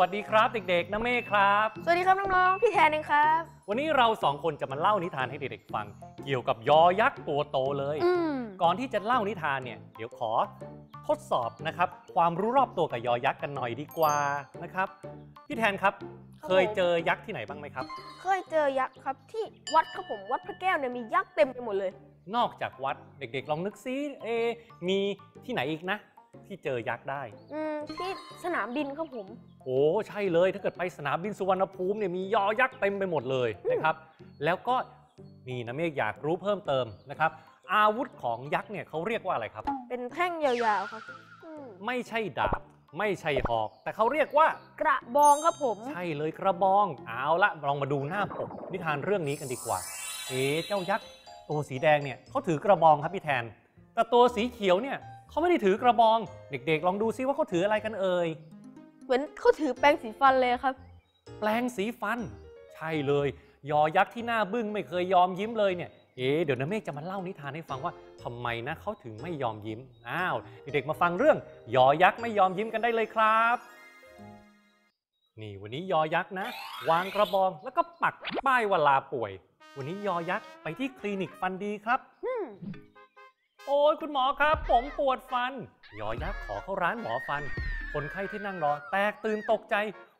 สวัสดีครับเด็กๆนะเมฆครับ สวัสดีครับน้องๆ พี่แทนเองครับ วันนี้เราสองคนจะมาเล่านิทานให้เด็กๆฟัง เกี่ยวกับยอยักษ์ตัวโตเลย อืมก่อนที่จะเล่านิทานเนี่ยเดี๋ยวขอทดสอบนะครับ ความรู้รอบตัวกับยอยักษ์กันหน่อยดีกว่านะครับ พี่แทนครับ เคยเจอยักษ์ที่ไหนบ้างไหมครับ เคยเจอยักษ์ครับที่วัดครับผมวัดพระแก้วเนี่ยมียักษ์เต็มไปหมดเลย นอกจากวัดเด็กๆ ลองนึกซิเอะมีที่ไหนอีกนะ ที่เจอยักษ์ได้ อืมที่สนามบินครับผม โอ้ใช่เลยถ้าเกิดไปสนามบินสุวรรณภูมิเนี่ยมียอยักษ์เต็มไปหมดเลยนะครับ แล้วก็นี่นะเมฆอยากรู้เพิ่มเติมนะครับ อาวุธของยักษ์เนี่ยเขาเรียกว่าอะไรครับ เป็นแท่งยาวๆครับอืมไม่ใช่ดาบ ไม่ใช่หอก แต่เขาเรียกว่า กระบองครับผม ใช่เลยกระบอง เอาละลองมาดูหน้าปกนิทานเรื่องนี้กันดีกว่า เอ๊ะเจ้ายักษ์ตัวสีแดงเนี่ยเขาถือกระบองครับพี่แทน แต่ตัวสีเขียวเนี่ย เขาไม่ได้ถือกระบอง เด็กๆ ลองดูซิว่าเขาถืออะไรกันเอ่ย เหมือนเขาถือแปรงสีฟันเลยครับ แปลงสีฟัน ใช่เลย ยอยักษ์ที่หน้าบึ้งไม่เคยยอมยิ้มเลยเนี่ย เอ๊ะเดี๋ยวนะเมฆจะมาเล่านิทานให้ฟังว่าทำไมนะเขาถึงไม่ยอมยิ้ม อ้าว เด็กๆ มาฟังเรื่อง ยอยักษ์ไม่ยอมยิ้มกันได้เลยครับ นี่วันนี้ยอยักษ์นะ วางกระบองแล้วก็ปักป้ายว่าลาป่วย วันนี้ยอยักษ์ไปที่คลินิกฟันดีครับอืม โอ้ยคุณหมอครับ ผมปวดฟันยอยักษ์ขอเข้าร้านหมอฟัน คนไข้ที่นั่งรอ แตกตื่นตกใจ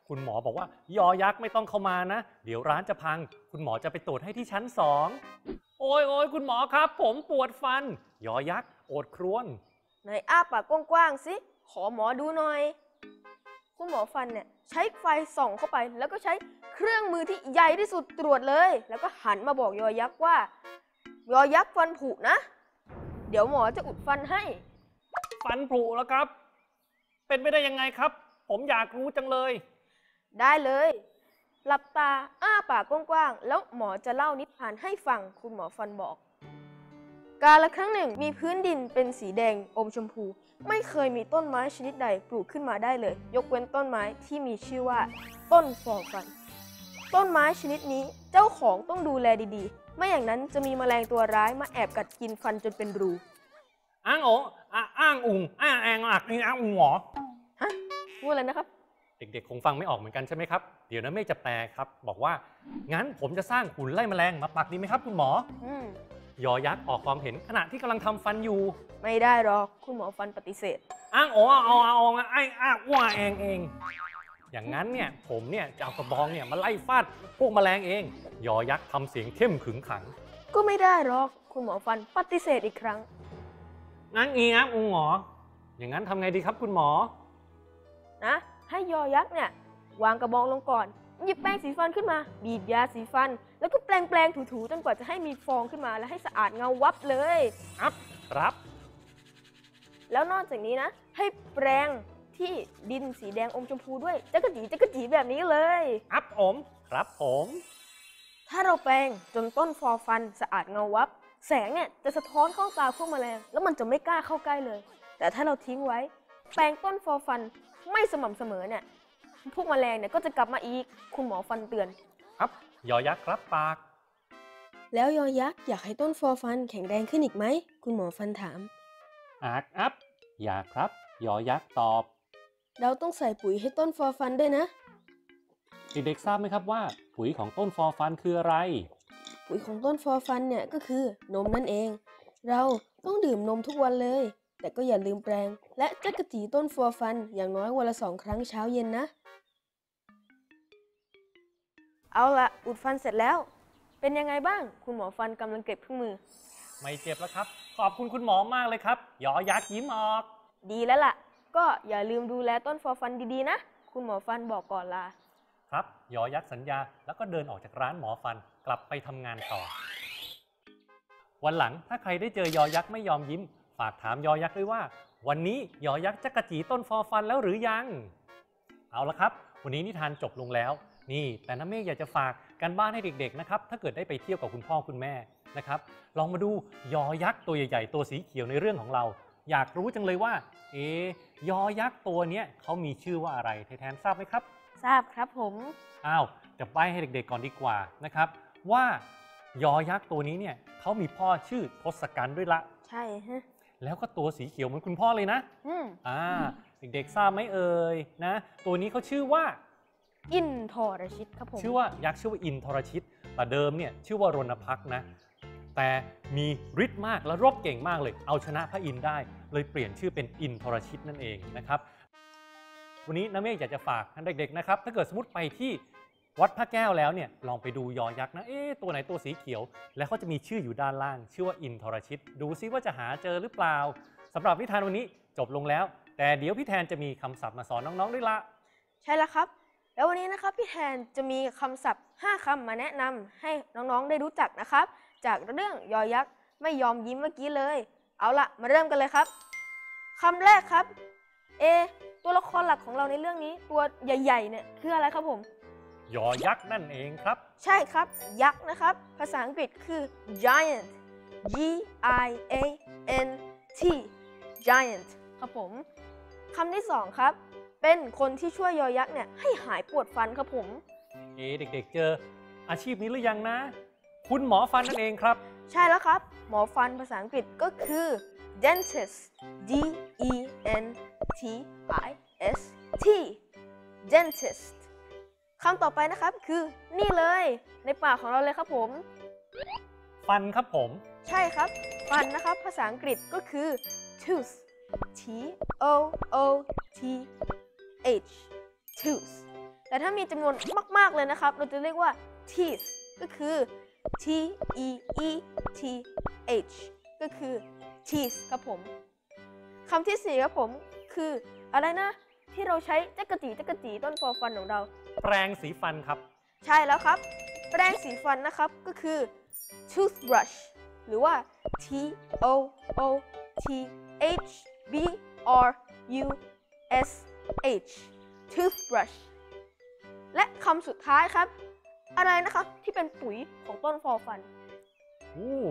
คุณหมอบอกว่ายอยักษ์ไม่ต้องเข้ามานะ เดี๋ยวร้านจะพัง คุณหมอจะไปตรวจให้ที่ชั้นสองโอ้ยโอ้ยคุณหมอครับ ผมปวดฟัน ยอยักษ์โอดครวญไหนอ้าปากกว้างๆสิขอหมอดูหน่อย คุณหมอฟันเนี่ยใช้ไฟส่องเข้าไป แล้วก็ใช้เครื่องมือที่ใหญ่ที่สุดตรวจเลย แล้วก็หันมาบอกยอยักษ์ว่า ยอยักษ์ฟันผุนะ เดี๋ยวหมอจะอุดฟันให้ ฟันผุแล้วครับ เป็นไปได้ยังไงครับ ผมอยากรู้จังเลย ได้เลย หลับตาอ้าปากกว้างๆ แล้วหมอจะเล่านิทานให้ฟังคุณหมอฟันบอก กาละครั้งหนึ่งมีพื้นดินเป็นสีแดงอมชมพู ไม่เคยมีต้นไม้ชนิดใดปลูกขึ้นมาได้เลย ยกเว้นต้นไม้ที่มีชื่อว่า ต้นฟอฟัน ต้นไม้ชนิดนี้เจ้าของต้องดูแลดีๆ ไม่อย่างนั้นจะมีแมลงตัวร้ายมาแอบกัดกินฟันจนเป็นรู อ้างโออะอ้างอุงอ้างแองอักนี่อ้างอุงหมอฮะพูดอะไรนะครับ เด็กๆ คงฟังไม่ออกเหมือนกันใช่ไหมครับ เดี๋ยวนะเมฆจะแปลครับ บอกว่า งั้นผมจะสร้างหุ่นไล่แมลงมาปักดีไหมครับคุณหมอ อืม ยอยักษ์ออกความเห็นขณะที่กำลังทำฟันอยู่ ไม่ได้หรอก คุณหมอฟันปฏิเสธ อ้างโอ้เอาเอาเอาไอ้อ้างว่าเองเอง อย่างนั้นเนี่ยผมเนี่ยจะเอากระบองเนี่ยมาไล่ฟาดพวกแมลงเอง ยอยักษ์ทำเสียงเข้มขึงขัง ก็ไม่ได้หรอก คุณหมอฟันปฏิเสธอีกครั้ง งั้นอีครับอุงหมอ อย่างนั้นทำไงดีครับคุณหมอ นะ ให้ยอยักษ์เนี่ยวางกระบองลงก่อน หยิบแปรงสีฟันขึ้นมา บีบยาสีฟัน แล้วก็แปรงแปรงๆถูๆจนกว่าจะให้มีฟองขึ้นมาแล้วให้สะอาดเงาวับเลยครับครับ แล้วนอกจากนี้นะ ให้แปรง ที่ดินสีแดงอมชมพูด้วยจักระจีจักระจีแบบนี้เลยครับผมครับผม ถ้าเราแปรงจนต้นฟอฟันสะอาดเงาวับ แสงเนี่ยจะสะท้อนเข้าตาพวกแมลง แล้วมันจะไม่กล้าเข้าใกล้เลย แต่ถ้าเราทิ้งไว้ แปรงต้นฟอฟันไม่สม่ำเสมอเนี่ย พวกแมลงเนี่ยก็จะกลับมาอีก คุณหมอฟันเตือน ครับยอยักษ์รับปาก แล้วยอยักษ์อยากให้ต้นฟอฟันแข็งแรงขึ้นอีกไหม คุณหมอฟันถาม อากอัพอยากครับ ยอยักษ์ตอบ เราต้องใส่ปุ๋ยให้ต้นฟอฟันด้วยนะ เด็กๆทราบไหมครับว่าปุ๋ยของต้นฟอร์ฟันคืออะไร ปุ๋ยของต้นฟอฟันเนี่ยก็คือนมนั่นเอง เราต้องดื่มนมทุกวันเลย แต่ก็อย่าลืมแปรง และจักระจีต้นฟอฟันอย่างน้อยวันละสองครั้งเช้าเย็นนะ เอาละอุดฟันเสร็จแล้ว เป็นยังไงบ้างคุณหมอฟันกำลังเก็บเครื่องมือ ไม่เจ็บแล้วครับ ขอบคุณคุณหมอมากเลยครับยอยักษ์ยิ้มออก ดีแล้วล่ะ ก็อย่าลืมดูแลต้นฟอฟันดีๆนะ คุณหมอฟันบอกก่อนลา ครับยอยักษ์สัญญาแล้วก็เดินออกจากร้านหมอฟันกลับไปทำงานต่อ วันหลังถ้าใครได้เจอยอยักษ์ไม่ยอมยิ้ม ฝากถามยอยักษ์ด้วยว่า วันนี้ยอยักษ์จะกระจีต้นฟอฟันแล้วหรือยัง เอาละครับ วันนี้นิทานจบลงแล้ว นี่ แต่น้าเมฆอยากจะฝากการบ้านให้เด็กๆนะครับถ้าเกิดได้ไปเที่ยวกับคุณพ่อคุณแม่นะครับ ลองมาดูยอยักษ์ตัวใหญ่ๆตัวสีเขียวในเรื่องของเรา อยากรู้จังเลยว่า เอะยอยักษ์ตัวเนี้ยเขามีชื่อว่าอะไรไทแทนทราบไหมครับ ทราบครับผมอ้าวจะใบให้เด็กๆก่อนดีกว่านะครับ ว่ายอยักษ์ตัวนี้เนี่ยเขามีพ่อชื่อทศกัณฐ์ด้วยละ ใช่ฮะแล้วก็ตัวสีเขียวเหมือนคุณพ่อเลยนะอืมอ่าเด็กๆทราบไหมเอ่ยนะ ตัวนี้เขาชื่อว่า อินทรชิตครับผมชื่อว่ายักษ์ชื่อว่าอินทรชิตแต่เดิมเนี่ยชื่อว่ารณพักษ์นะ แต่มีฤทธิ์มากและรบเก่งมากเลย เอาชนะพระอินทร์ได้ เลยเปลี่ยนชื่อเป็นอินทรชิตนั่นเองนะครับวันนี้น้าเมฆอยากจะฝากท่านเด็กๆนะครับถ้าเกิดสมมติไปที่วัดพระแก้วแล้วเนี่ยลองไปดูยอยักษ์นะเอ๊ะตัวไหนตัวสีเขียว แล้วเขาจะมีชื่ออยู่ด้านล่าง ชื่อว่าอินทรชิต ดูซิว่าจะหาเจอหรือเปล่าสำหรับนิทานวันนี้จบลงแล้ว แต่เดี๋ยวพี่แทนจะมีคำศัพท์มาสอนน้องๆด้วยละใช่แล้วครับ แล้ววันนี้นะครับพี่แทนจะมีคำศัพท์ 5คำมาแนะนำให้น้องๆได้รู้จักนะครับ จากเรื่องยอยักษ์ไม่ยอมยิ้มเมื่อกี้เลย เอาละมาเริ่มกันเลยครับคำแรกครับ เอะตัวละครหลักของเราในเรื่องนี้ตัวใหญ่ๆเนี่ยคืออะไรครับผม ยอยักษ์นั่นเองครับ ใช่ครับ ยักษ์นะครับ ภาษาอังกฤษคือ giant G I A N T giant ครับผมคำที่สองครับ เป็นคนที่ช่วยยอยักษ์เนี่ยให้หายปวดฟันครับผม เอ๊ะเด็กๆเจออาชีพนี้หรือยังนะ คุณหมอฟันนั่นเองครับ ใช่แล้วครับ หมอฟันภาษาอังกฤษก็คือ dentist D E N T I S T dentist คำต่อไปนะครับคือนี่เลยในปากของเราเลยครับผม ฟันครับผม ใช่ครับ ฟันนะครับ ภาษาอังกฤษก็คือ tooth T O O T H tooth แต่ถ้ามีจำนวนมาก ๆ เลยนะครับ เราจะเรียกว่า teeth ก็คือ T E E T H ก็คือ teeth ครับผมคำที่สี่ครับผม คืออะไรนะ ที่เราใช้จักรจีจักรจีต้นฟอฟันของเรา แปรงสีฟันครับ ใช่แล้วครับ แปรงสีฟันนะครับก็คือ toothbrush หรือว่า T O O T H B R U S H toothbrush และคำสุดท้ายครับ อะไรนะครับที่เป็นปุ๋ยของต้นฟอฟัน อู้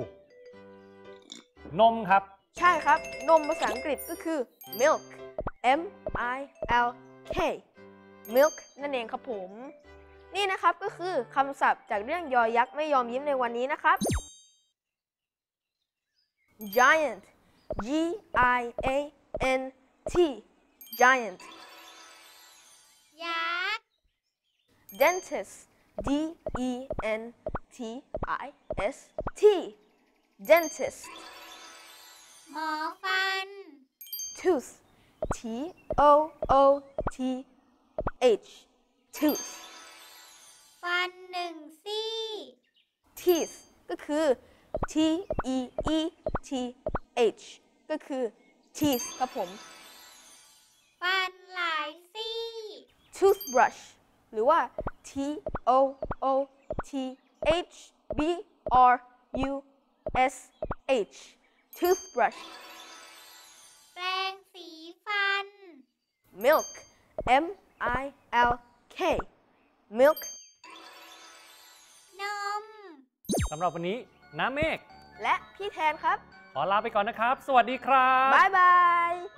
นมครับ ใช่ครับ นมภาษาอังกฤษก็คือ milk M I L K milk นั่นเองครับผม นี่นะครับก็คือคำศัพท์จากเรื่องยอยักษ์ไม่ยอมยิ้มในวันนี้นะครับ giant G I A N T giant ยักษ์ dentist D E N T I S T dentist หมอฟัน tooth T O O T H tooth ฟันหนึ่งซี่ teeth ก็คือ T E E T H ก็คือ teeth ครับผม ฟันหลายซี่ toothbrush หรือว่า T O O T H B R U S H toothbrush แปรงสีฟัน milk M I L K milk นม สำหรับวันนี้น้าเมฆและพี่แทนครับ ขอลาไปก่อนนะครับ สวัสดีครับ บ๊ายบาย